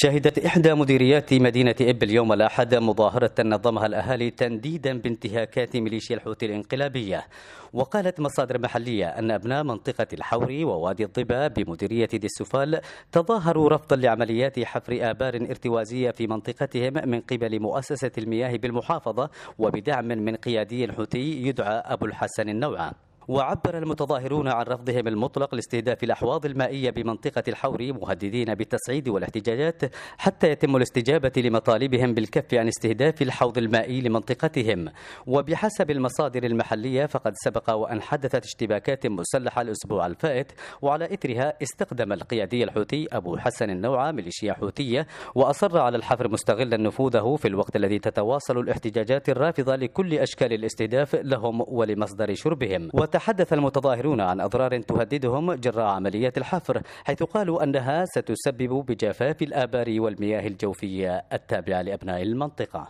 شهدت إحدى مديريات مدينة إب اليوم الأحد مظاهرة نظمها الأهالي تنديدا بانتهاكات ميليشيا الحوثي الإنقلابية. وقالت مصادر محلية أن أبناء منطقة الحوري ووادي الضبا بمديرية دي السفال تظاهروا رفضا لعمليات حفر آبار ارتوازية في منطقتهم من قبل مؤسسة المياه بالمحافظة وبدعم من قيادي الحوثي يدعى أبو الحسن النوعة وعبر المتظاهرون عن رفضهم المطلق لاستهداف الأحواض المائية بمنطقة الحوري مهددين بالتصعيد والاحتجاجات حتى يتم الاستجابة لمطالبهم بالكف عن استهداف الحوض المائي لمنطقتهم. وبحسب المصادر المحلية فقد سبق وأن حدثت اشتباكات مسلحة الأسبوع الفائت وعلى إثرها استخدم القيادي الحوثي أبو حسن النوعة ميليشيا حوثية وأصر على الحفر مستغلا نفوذه في الوقت الذي تتواصل الاحتجاجات الرافضة لكل أشكال الاستهداف لهم ولمصدر شربهم. تحدث المتظاهرون عن أضرار تهددهم جراء عملية الحفر حيث قالوا أنها ستسبب بجفاف الآبار والمياه الجوفية التابعة لأبناء المنطقة.